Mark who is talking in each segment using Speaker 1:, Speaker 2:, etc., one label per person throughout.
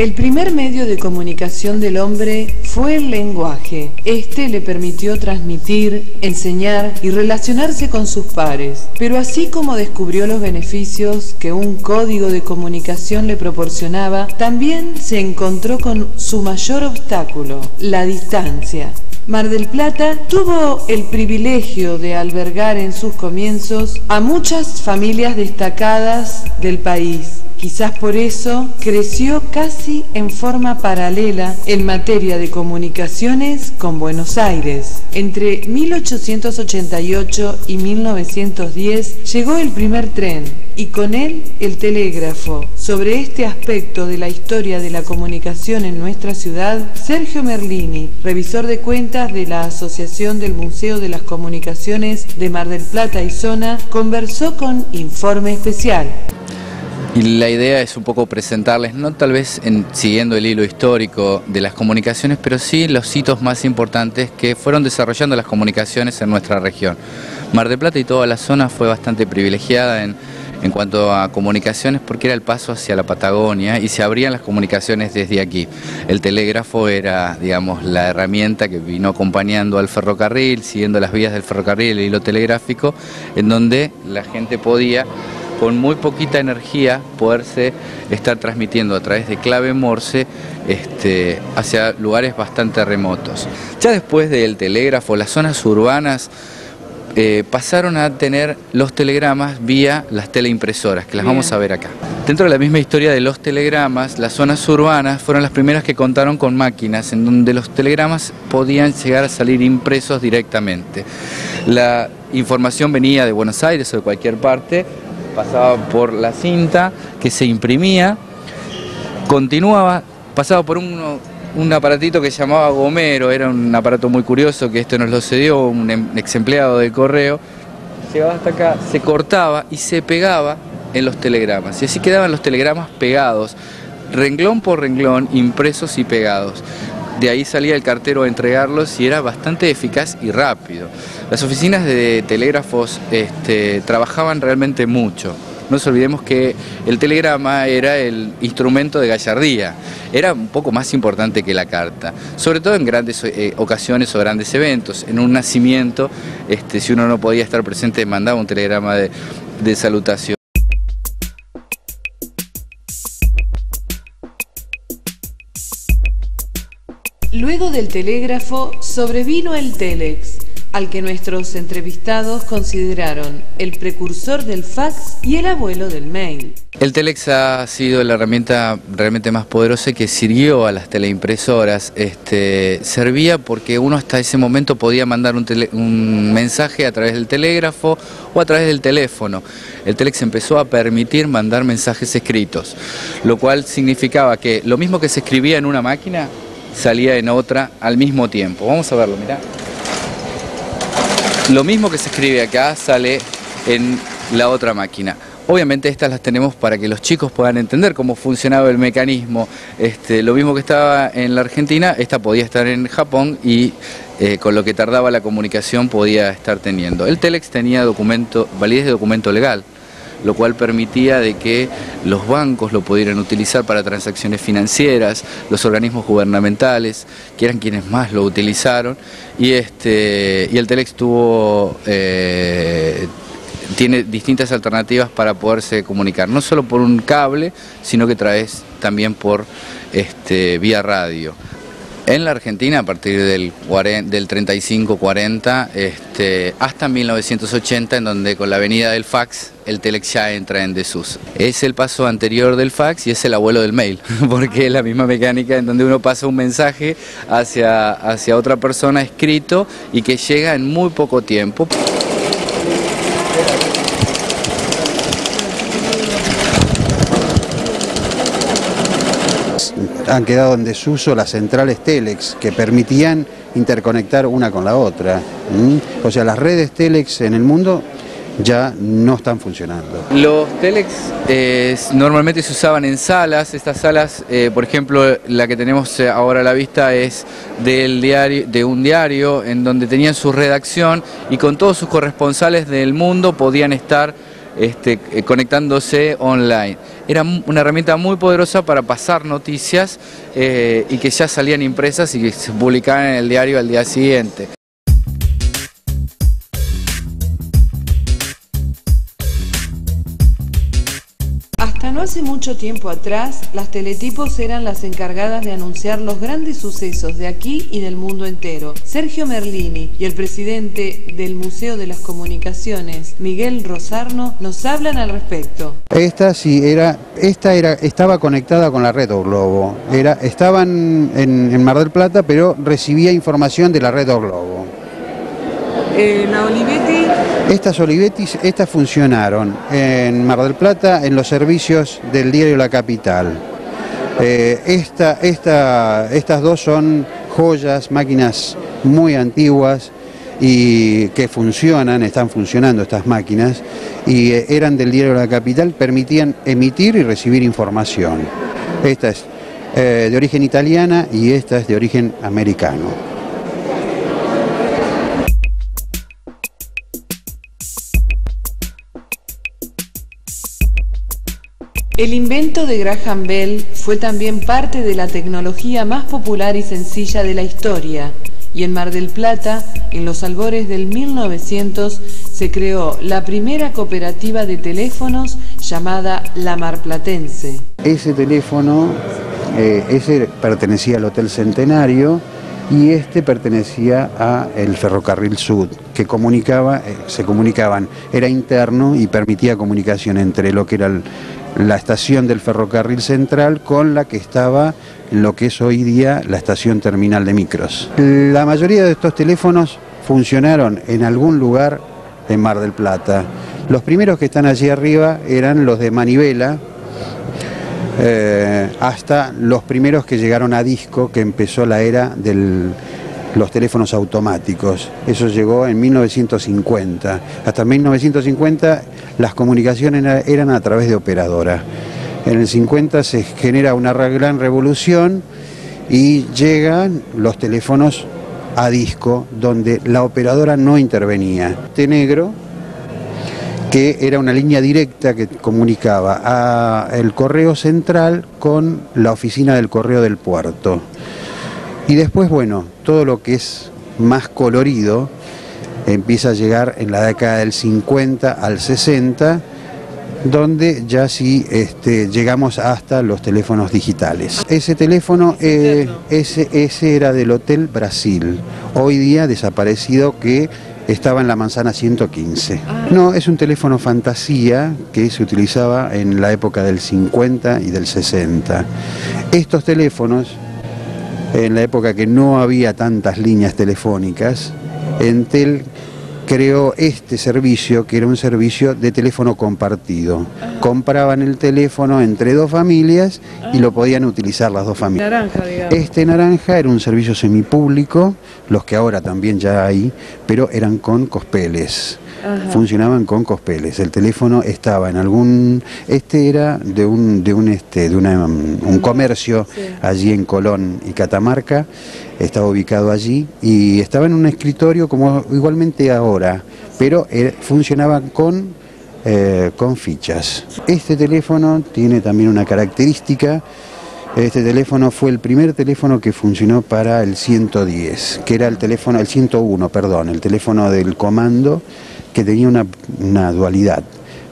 Speaker 1: El primer medio de comunicación del hombre fue el lenguaje. Este le permitió transmitir, enseñar y relacionarse con sus pares. Pero así como descubrió los beneficios que un código de comunicación le proporcionaba, también se encontró con su mayor obstáculo, la distancia. Mar del Plata tuvo el privilegio de albergar en sus comienzos a muchas familias destacadas del país Quizás por eso creció casi en forma paralela en materia de comunicaciones con Buenos Aires. Entre 1888 y 1910 llegó el primer tren y con él el telégrafo. Sobre este aspecto de la historia de la comunicación en nuestra ciudad, Sergio Merlini, revisor de cuentas de la Asociación del Museo de las Comunicaciones de Mar del Plata y Zona, conversó con Informe Especial.
Speaker 2: La idea es un poco presentarles, no tal vez en, siguiendo el hilo histórico de las comunicaciones, pero sí los hitos más importantes que fueron desarrollando las comunicaciones en nuestra región. Mar del Plata y toda la zona fue bastante privilegiada en, en cuanto a comunicaciones porque era el paso hacia la Patagonia y se abrían las comunicaciones desde aquí. El telégrafo era, digamos, la herramienta que vino acompañando al ferrocarril, siguiendo las vías del ferrocarril, el hilo telegráfico, en donde la gente podía con muy poquita energía poderse estar transmitiendo a través de clave Morse este, hacia lugares bastante remotos. Ya después del telégrafo, las zonas urbanas eh, pasaron a tener los telegramas vía las teleimpresoras, que las vamos a ver acá. Dentro de la misma historia de los telegramas, las zonas urbanas fueron las primeras que contaron con máquinas en donde los telegramas podían llegar a salir impresos directamente. La información venía de Buenos Aires o de cualquier parte, pasaba por la cinta que se imprimía, continuaba, pasaba por un, aparatito que se llamaba Gomero, era un aparato muy curioso que esto nos lo cedió un em, ex empleado del correo, llegaba hasta acá, se cortaba y se pegaba en los telegramas. Y así quedaban los telegramas pegados, renglón por renglón, impresos y pegados de ahí salía el cartero a entregarlos y era bastante eficaz y rápido. Las oficinas de telégrafos este, trabajaban realmente mucho. No nos olvidemos que el telegrama era el instrumento de gallardía, era un poco más importante que la carta, sobre todo en grandes eh, ocasiones o grandes eventos. En un nacimiento, este, si uno no podía estar presente, mandaba un telegrama de salutación.
Speaker 1: Del telégrafo sobrevino el telex, al que nuestros entrevistados consideraron el precursor del fax y el abuelo del mail.
Speaker 2: El telex ha sido la herramienta realmente más poderosa que sirvió a las teleimpresoras. Este, servía porque uno hasta ese momento podía mandar un mensaje a través del telégrafo o a través del teléfono. El telex empezó a permitir mandar mensajes escritos, lo cual significaba que lo mismo que se escribía en una máquina, salía en otra al mismo tiempo. Vamos a verlo, mirá. Lo mismo que se escribe acá sale en la otra máquina. Obviamente estas las tenemos para que los chicos puedan entender cómo funcionaba el mecanismo. Este, lo mismo que estaba en la Argentina, esta podía estar en Japón y eh, con lo que tardaba la comunicación podía estar teniendo. El Telex tenía documento, validez de documento legal lo cual permitía de que los bancos lo pudieran utilizar para transacciones financieras, los organismos gubernamentales, que eran quienes más lo utilizaron, y, este, y el Telex tuvo... Eh, tiene distintas alternativas para poderse comunicar, no solo por un cable, sino que través también por este, vía radio. En la Argentina, a partir del, del 35-40 este, hasta 1980, en donde con la venida del fax, el telex ya entra en desuso. Es el paso anterior del fax y es el abuelo del mail, porque es la misma mecánica en donde uno pasa un mensaje hacia, hacia otra persona escrito y que llega en muy poco tiempo.
Speaker 3: Han quedado en desuso las centrales Telex que permitían interconectar una con la otra. O sea, las redes Telex en el mundo ya no están funcionando.
Speaker 2: Los telex eh, normalmente se usaban en salas, estas salas, eh, por ejemplo, la que tenemos ahora a la vista es del diario, de un diario en donde tenían su redacción y con todos sus corresponsales del mundo podían estar este, eh, conectándose online. Era una herramienta muy poderosa para pasar noticias eh, y que ya salían impresas y que se publicaban en el diario al día siguiente.
Speaker 1: No hace mucho tiempo atrás, las teletipos eran las encargadas de anunciar los grandes sucesos de aquí y del mundo entero. Sergio Merlini y el presidente del Museo de las Comunicaciones, Miguel Rosarno, nos hablan al respecto.
Speaker 3: Esta sí era, esta era, estaba conectada con la red O Globo. Era, estaban en, en Mar del Plata, pero recibía información de la red O Globo.
Speaker 1: Eh, la.
Speaker 3: Estas Olivettis, estas funcionaron en Mar del Plata en los servicios del diario La Capital. Eh, esta, estas dos son joyas, máquinas muy antiguas y que funcionan, están funcionando estas máquinas, y eh, eran del diario La Capital, permitían emitir y recibir información. Esta es de origen italiana y esta es de origen americano.
Speaker 1: El invento de Graham Bell fue también parte de la tecnología más popular y sencilla de la historia, y en Mar del Plata, en los albores del 1900, se creó la primera cooperativa de teléfonos llamada La Marplatense.
Speaker 3: Ese teléfono, eh, ese pertenecía al Hotel Centenario y este pertenecía a el Ferrocarril Sud, que comunicaba, eh, se comunicaban, era interno y permitía comunicación entre lo que era el la estación del ferrocarril central con la que estaba lo que es hoy día la estación terminal de micros. La mayoría de estos teléfonos funcionaron en algún lugar en Mar del Plata. Los primeros que están allí arriba eran los de manivela, eh, hasta los primeros que llegaron a disco, que empezó la era de los teléfonos automáticos. Eso llegó en 1950. Hasta 1950 las comunicaciones eran a través de operadora. En el 50 se genera una gran revolución y llegan los teléfonos a disco donde la operadora no intervenía. T negro, que era una línea directa que comunicaba a el correo central con la oficina del correo del puerto. Y después, bueno, todo lo que es más colorido, empieza a llegar en la década del 50 al 60, donde ya sí este, llegamos hasta los teléfonos digitales. Ese teléfono, eh, ese, ese era del Hotel Brasil, hoy día desaparecido que estaba en la manzana 115. Ah. No, es un teléfono fantasía que se utilizaba en la época del 50 y del 60. Estos teléfonos, en la época que no había tantas líneas telefónicas, Entel creó este servicio, que era un servicio de teléfono compartido. Compraban el teléfono entre dos familias y lo podían utilizar las dos familias.
Speaker 1: Naranja, digamos.
Speaker 3: Este naranja era un servicio semipúblico, los que ahora también ya hay, pero eran con cospeles. Funcionaban con cospeles. El teléfono estaba en algún, este era de un, de un este, de una, un comercio allí en Colón y Catamarca. Estaba ubicado allí y estaba en un escritorio como igualmente ahora, pero eh, funcionaba con, eh, con fichas. Este teléfono tiene también una característica, este teléfono fue el primer teléfono que funcionó para el 110, que era el teléfono, el 101, perdón, el teléfono del comando que tenía una, una dualidad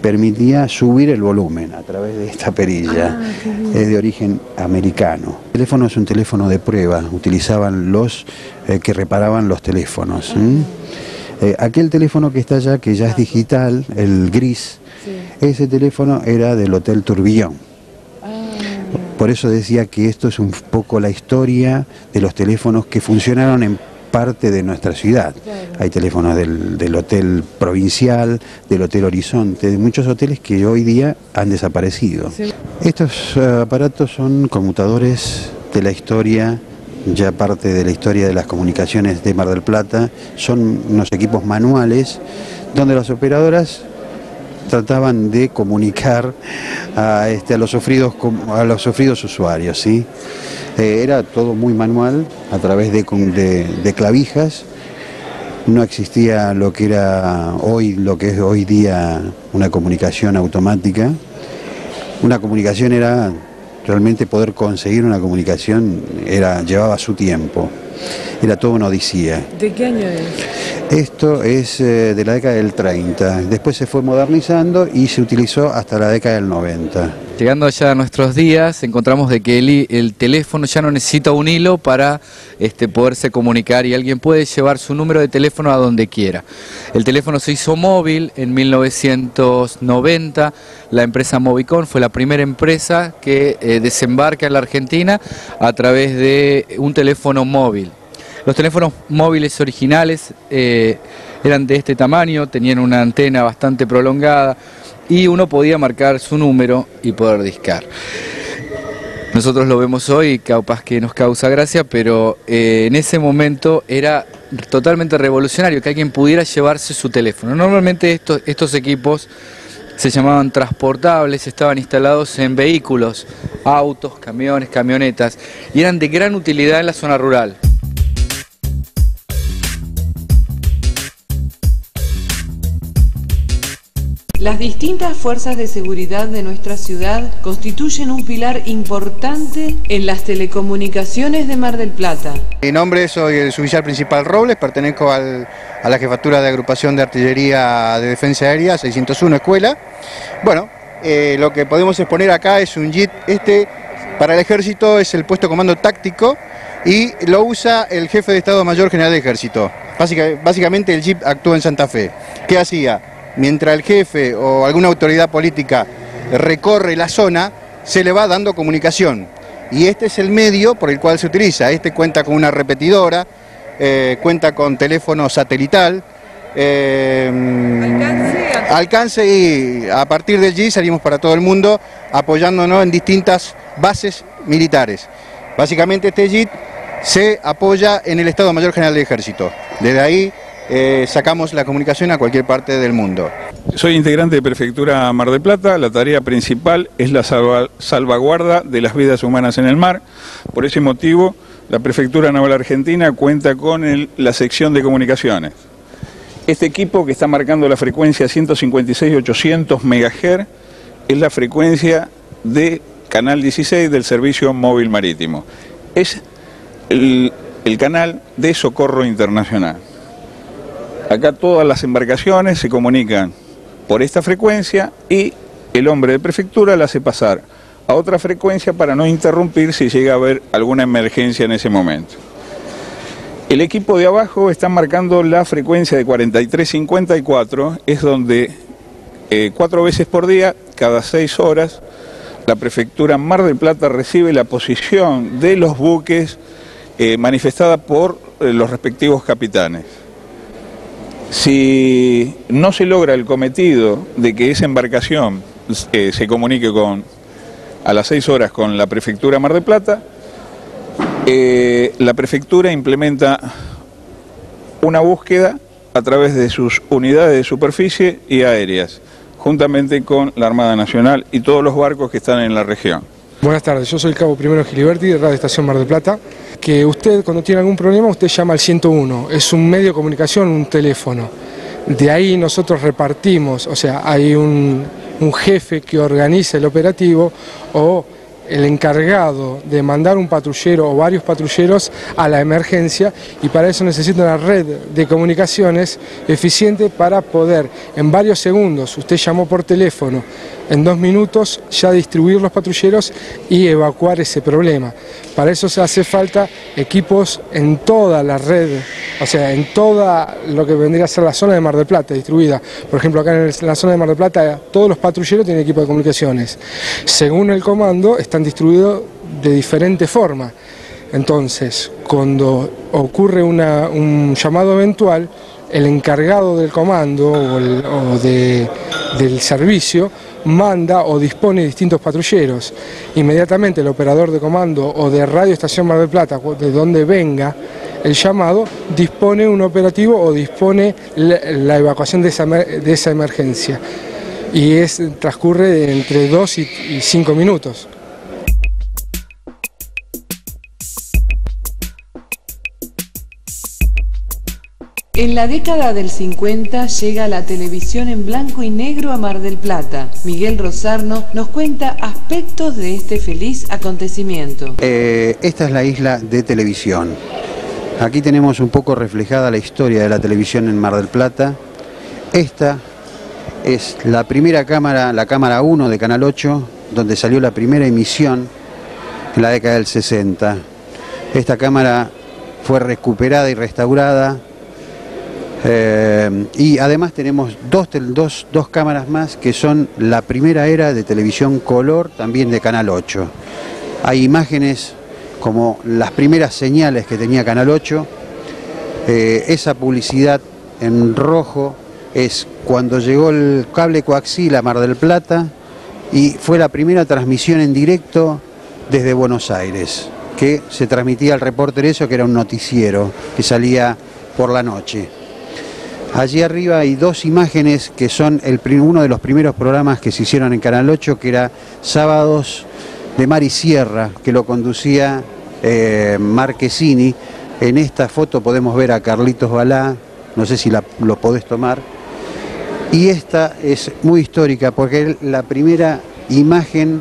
Speaker 3: permitía subir el volumen a través de esta perilla. Ah, es de origen americano. El teléfono es un teléfono de prueba, utilizaban los eh, que reparaban los teléfonos. Eh, aquel teléfono que está allá, que ya es digital, el gris, ese teléfono era del Hotel Turbillón. Ah. Por eso decía que esto es un poco la historia de los teléfonos que funcionaron en parte de nuestra ciudad. Hay teléfonos del, hotel provincial, del hotel Horizonte, de muchos hoteles que hoy día han desaparecido. Estos eh, aparatos son conmutadores de la historia, ya parte de la historia de las comunicaciones de Mar del Plata, son unos equipos manuales donde las operadoras trataban de comunicar a, este, a, los, sufridos, a los sufridos usuarios. ¿sí? Eh, era todo muy manual, a través de, de, clavijas, no existía lo que era hoy, lo que es hoy día una comunicación automática. Una comunicación era realmente poder conseguir una comunicación era llevaba su tiempo. Era todo una odisea.
Speaker 1: ¿De qué año es?
Speaker 3: Esto es eh, de la década del 30. Después se fue modernizando y se utilizó hasta la década del 90.
Speaker 2: Llegando ya a nuestros días, encontramos de que el, el teléfono ya no necesita un hilo para este, poderse comunicar y alguien puede llevar su número de teléfono a donde quiera. El teléfono se hizo móvil en 1990, la empresa Movicon fue la primera empresa que eh, desembarca en la Argentina a través de un teléfono móvil. Los teléfonos móviles originales eh, eran de este tamaño, tenían una antena bastante prolongada, y uno podía marcar su número y poder discar. Nosotros lo vemos hoy, capaz que nos causa gracia, pero eh, en ese momento era totalmente revolucionario que alguien pudiera llevarse su teléfono. Normalmente estos, estos equipos se llamaban transportables, estaban instalados en vehículos, autos, camiones, camionetas, y eran de gran utilidad en la zona rural.
Speaker 1: Las distintas fuerzas de seguridad de nuestra ciudad constituyen un pilar importante en las telecomunicaciones de Mar del Plata.
Speaker 4: Mi nombre soy el suboficial principal Robles, pertenezco al, a la jefatura de agrupación de artillería de defensa aérea 601 Escuela. Bueno, eh, lo que podemos exponer acá es un JIT, este para el ejército es el puesto comando táctico y lo usa el jefe de Estado Mayor General de Ejército. básicamente el JIP actúa en Santa Fe. ¿Qué hacía? Mientras el jefe o alguna autoridad política recorre la zona, se le va dando comunicación. Y este es el medio por el cual se utiliza. Este cuenta con una repetidora, eh, cuenta con teléfono satelital.
Speaker 1: Eh,
Speaker 4: alcance, y a partir del G salimos para todo el mundo apoyándonos en distintas bases militares. Básicamente este JIT se apoya en el Estado Mayor General del Ejército. Desde ahí eh, sacamos la comunicación a cualquier parte del mundo.
Speaker 5: Soy integrante de Prefectura Mar del Plata, la tarea principal es la salvaguarda de las vidas humanas en el mar. Por ese motivo, la Prefectura Naval Argentina cuenta con la sección de comunicaciones. Este equipo que está marcando la frecuencia 156-800 MHz es la frecuencia de Canal 16 del Servicio Móvil Marítimo. Es el canal de socorro internacional. Acá todas las embarcaciones se comunican por esta frecuencia y el hombre de prefectura la hace pasar a otra frecuencia para no interrumpir si llega a haber alguna emergencia en ese momento. El equipo de abajo está marcando la frecuencia de 4354, es donde eh, cuatro veces por día, cada seis horas, la prefectura Mar del Plata recibe la posición de los buques eh, manifestada por eh, los respectivos capitanes. Si no se logra el cometido de que esa embarcación eh, se comunique con, a las seis horas con la prefectura Mar de Plata, eh, la prefectura implementa una búsqueda a través de sus unidades de superficie y aéreas, juntamente con la Armada Nacional y todos los barcos que están en la región.
Speaker 6: Buenas tardes, yo soy el cabo primero Giliberti de Radio Estación Mar del Plata que usted cuando tiene algún problema usted llama al 101, es un medio de comunicación, un teléfono. De ahí nosotros repartimos, o sea, hay un, un jefe que organiza el operativo o el encargado de mandar un patrullero o varios patrulleros a la emergencia y para eso necesita una red de comunicaciones eficiente para poder en varios segundos, usted llamó por teléfono, en dos minutos ya distribuir los patrulleros y evacuar ese problema. Para eso se hace falta equipos en toda la red, o sea, en toda lo que vendría a ser la zona de Mar del Plata distribuida. Por ejemplo, acá en la zona de Mar del Plata todos los patrulleros tienen equipo de comunicaciones. Según el comando están distribuidos de diferente forma. Entonces, cuando ocurre un llamado eventual, el encargado del comando o, del servicio manda o dispone distintos patrulleros. Inmediatamente el operador de comando o de Radio Estación Mar del Plata, de donde venga el llamado, dispone un operativo o dispone la, evacuación de esa, emergencia. Y es, transcurre entre dos y cinco minutos.
Speaker 1: En la década del 50 llega la televisión en blanco y negro a Mar del Plata. Miguel Rosarno nos cuenta aspectos de este feliz acontecimiento.
Speaker 3: Eh, esta es la isla de televisión. Aquí tenemos un poco reflejada la historia de la televisión en Mar del Plata. Esta es la primera cámara, la cámara 1 de Canal 8, donde salió la primera emisión en la década del 60. Esta cámara fue recuperada y restaurada eh, y además tenemos dos, dos, dos, cámaras más que son la primera era de televisión color, también de Canal 8. Hay imágenes como las primeras señales que tenía Canal 8. Eh, esa publicidad en rojo es cuando llegó el cable coaxil a Mar del Plata y fue la primera transmisión en directo desde Buenos Aires, que se transmitía al reporter eso, que era un noticiero que salía por la noche. Allí arriba hay dos imágenes que son uno de los primeros programas que se hicieron en Canal 8, que era Sábados de Mar y Sierra, que lo conducía eh, Marquesini. En esta foto podemos ver a Carlitos Balá, no sé si lo podés tomar. Y esta es muy histórica porque es la primera imagen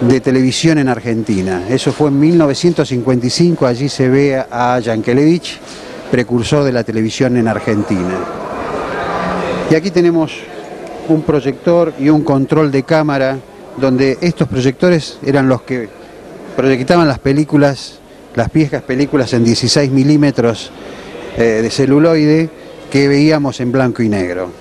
Speaker 3: de televisión en Argentina. Eso fue en 1955, allí se ve a Yankelevich precursor de la televisión en Argentina. Y aquí tenemos un proyector y un control de cámara, donde estos proyectores eran los que proyectaban las películas, las viejas películas en 16 milímetros eh, de celuloide que veíamos en blanco y negro.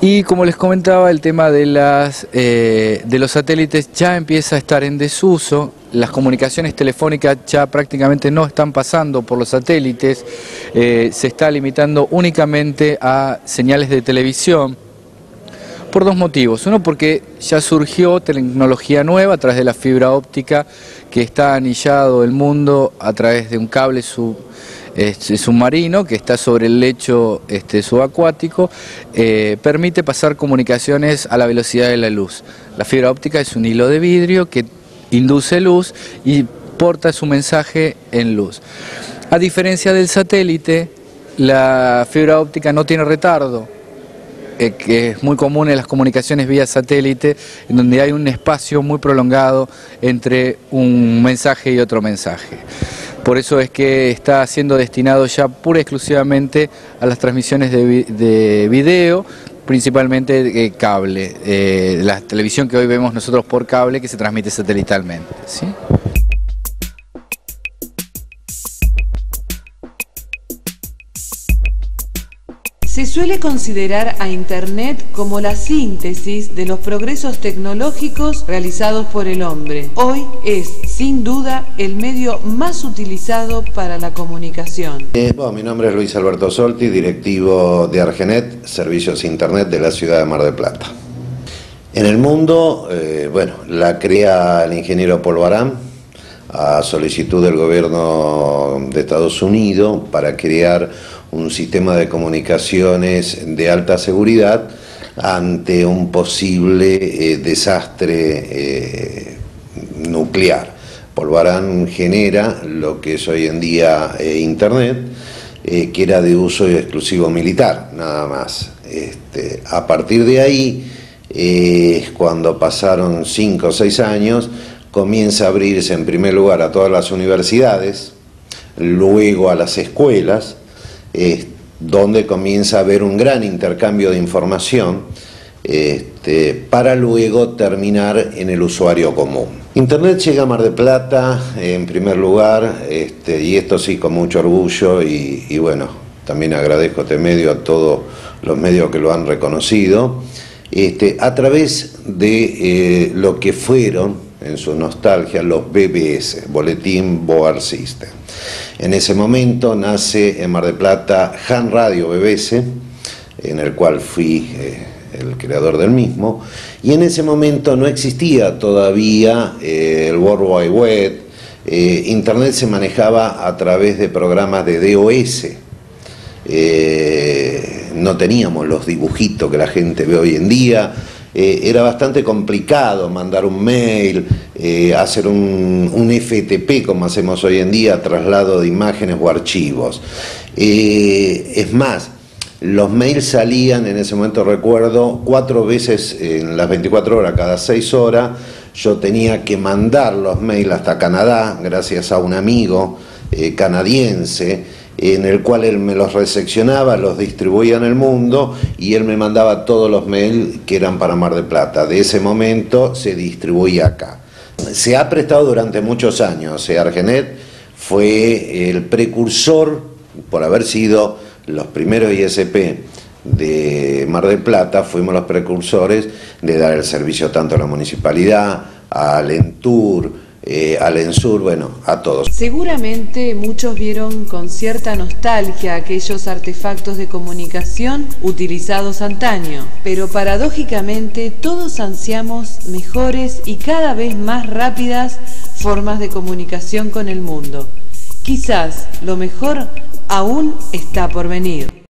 Speaker 2: Y como les comentaba, el tema de, las, eh, de los satélites ya empieza a estar en desuso, las comunicaciones telefónicas ya prácticamente no están pasando por los satélites, eh, se está limitando únicamente a señales de televisión por dos motivos. Uno porque ya surgió tecnología nueva a través de la fibra óptica que está anillado el mundo a través de un cable sub este, submarino que está sobre el lecho este, subacuático, eh, permite pasar comunicaciones a la velocidad de la luz. La fibra óptica es un hilo de vidrio que induce luz y porta su mensaje en luz. A diferencia del satélite, la fibra óptica no tiene retardo, eh, que es muy común en las comunicaciones vía satélite, en donde hay un espacio muy prolongado entre un mensaje y otro mensaje. Por eso es que está siendo destinado ya pura y exclusivamente a las transmisiones de, video, principalmente eh, cable, la televisión que hoy vemos nosotros por cable que se transmite satelitalmente. ¿sí?
Speaker 1: Se suele considerar a Internet como la síntesis de los progresos tecnológicos realizados por el hombre. Hoy es, sin duda, el medio más utilizado para la comunicación.
Speaker 7: Eh, mi nombre es Luis Alberto Solti, directivo de Argenet, Servicios Internet de la ciudad de Mar del Plata. En el mundo, eh, bueno, la crea el ingeniero Polvarán a solicitud del gobierno de Estados Unidos para crear un sistema de comunicaciones de alta seguridad ante un posible eh, desastre eh, nuclear. Polvarán genera lo que es hoy en día eh, Internet, que era de uso exclusivo militar, nada más. Este, a partir de ahí, cuando pasaron cinco o seis años, comienza a abrirse en primer lugar a todas las universidades, luego a las escuelas, donde comienza a haber un gran intercambio de información este, para luego terminar en el usuario común. Internet llega a Mar de Plata en primer lugar, este, y esto sí con mucho orgullo, y, bueno, también agradezco este medio, a todos los medios que lo han reconocido, este, a través de eh, lo que fueron en su nostalgia los BBS, Boletín Board System. En ese momento nace en Mar de Plata Han Radio BBC, en el cual fui eh, el creador del mismo, y en ese momento no existía todavía eh, el World Wide Web, eh, Internet se manejaba a través de programas de DOS, no teníamos los dibujitos que la gente ve hoy en día, eh, era bastante complicado mandar un mail, eh, hacer un, FTP como hacemos hoy en día, traslado de imágenes o archivos. es más, los mails salían, en ese momento recuerdo, cuatro veces en las 24 horas, cada seis horas. Yo tenía que mandar los mails hasta Canadá, gracias a un amigo eh, canadiense, en el cual él me los reseccionaba, los distribuía en el mundo y él me mandaba todos los mails que eran para Mar de Plata. De ese momento se distribuía acá. Se ha prestado durante muchos años. Argenet fue el precursor, por haber sido los primeros ISP de Mar del Plata, fuimos los precursores de dar el servicio tanto a la municipalidad, al Entur, eh, al bueno, a todos.
Speaker 1: Seguramente muchos vieron con cierta nostalgia aquellos artefactos de comunicación utilizados antaño, pero paradójicamente todos ansiamos mejores y cada vez más rápidas formas de comunicación con el mundo. Quizás lo mejor aún está por venir.